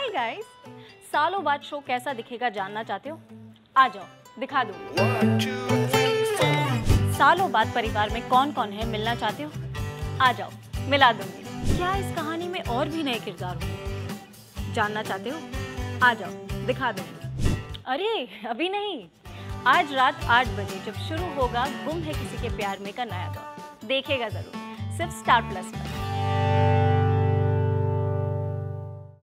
Hi guys सालों बाद show कैसा दिखेगा जानना चाहते हो? आ जाओ, दिखा दो। सालों बाद परिवार में कौन कौन है मिलना चाहते हो? आ जाओ, मिला दूँगी। क्या इस कहानी में और भी नए किरदार होंगे? जानना चाहते हो? आ जाओ, दिखा दूँगी। अरे, अभी नहीं। आज रात आठ बजे जब शुरू होगा गुम है किसी के प्यार में का नया दौर। देखेगा ज़रूर, सिर्फ़ स्टार प्लस पर।